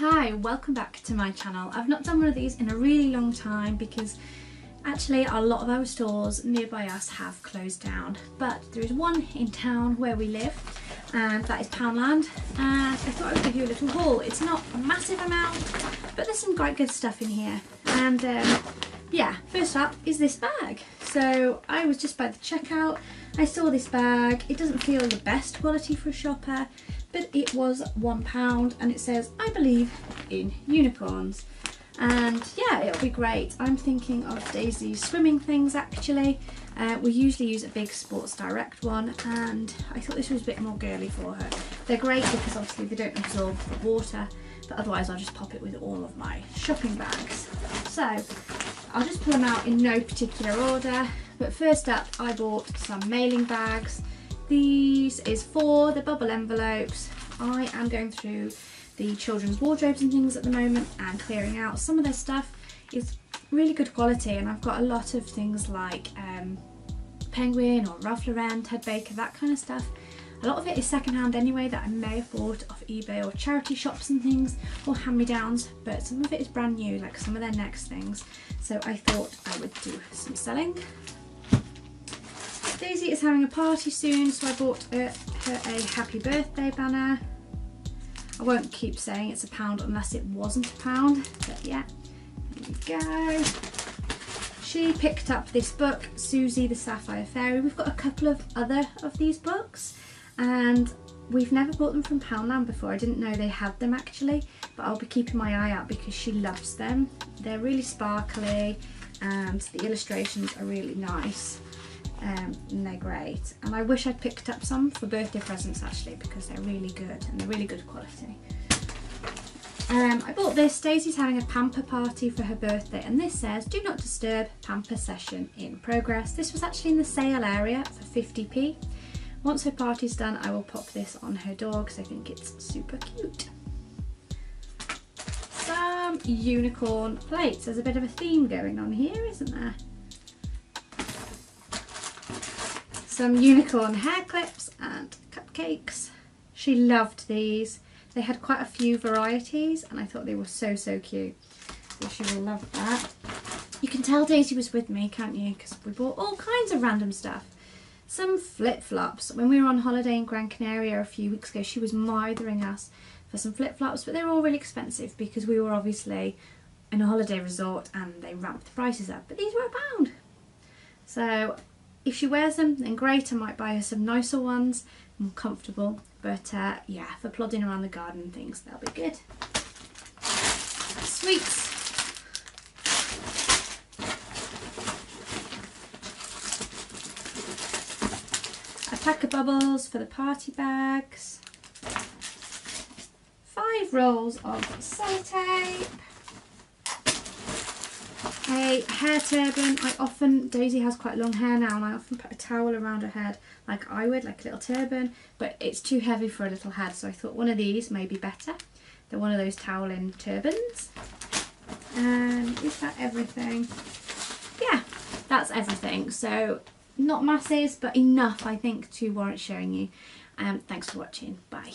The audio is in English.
Hi, welcome back to my channel. I've not done one of these in a really long time because actually a lot of our stores nearby us have closed down but there is one in town where we live and that is Poundland and I thought I would give you a little haul. It's not a massive amount but there's some quite good stuff in here and um, yeah first up is this bag. So I was just by the checkout, I saw this bag, it doesn't feel the best quality for a shopper but it was one pound and it says I believe in unicorns. And yeah it'll be great. I'm thinking of Daisy's swimming things actually. Uh, we usually use a big Sports Direct one and I thought this was a bit more girly for her. They're great because obviously they don't absorb the water but otherwise I'll just pop it with all of my shopping bags. So I'll just pull them out in no particular order but first up I bought some mailing bags these is for the bubble envelopes. I am going through the children's wardrobes and things at the moment and clearing out. Some of their stuff is really good quality and I've got a lot of things like um, Penguin or Ralph Lauren, Ted Baker, that kind of stuff. A lot of it is secondhand anyway that I may have bought off eBay or charity shops and things or hand-me-downs but some of it is brand new like some of their next things so I thought I would do some selling Daisy is having a party soon, so I bought her, her a happy birthday banner. I won't keep saying it's a pound unless it wasn't a pound, but yeah, there we go. She picked up this book, Susie the Sapphire Fairy. We've got a couple of other of these books and we've never bought them from Poundland before. I didn't know they had them actually, but I'll be keeping my eye out because she loves them. They're really sparkly and the illustrations are really nice um, and they're great. And I wish I'd picked up some for birthday presents actually because they're really good and they're really good quality. Um, I bought this, Daisy's having a pamper party for her birthday and this says do not disturb pamper session in progress. This was actually in the sale area for 50p. Once her party's done I will pop this on her door because I think it's super cute. Some unicorn plates, there's a bit of a theme going on here isn't there? Some unicorn hair clips and cupcakes. She loved these. They had quite a few varieties and I thought they were so, so cute. So she will love that. You can tell Daisy was with me, can't you? Because we bought all kinds of random stuff. Some flip-flops. When we were on holiday in Gran Canaria a few weeks ago, she was mithering us for some flip-flops, but they were all really expensive because we were obviously in a holiday resort and they ramped the prices up. But these were a pound. So if she wears them, then great, I might buy her some nicer ones, more comfortable. But uh, yeah, for plodding around the garden and things, they'll be good. Sweets. A pack of bubbles for the party bags. Five rolls of sellotape a hair turban. I often, Daisy has quite long hair now and I often put a towel around her head like I would, like a little turban, but it's too heavy for a little head so I thought one of these may be better than one of those toweling turbans. And is that everything? Yeah, that's everything. So not masses, but enough I think to warrant showing you. Um, thanks for watching. Bye.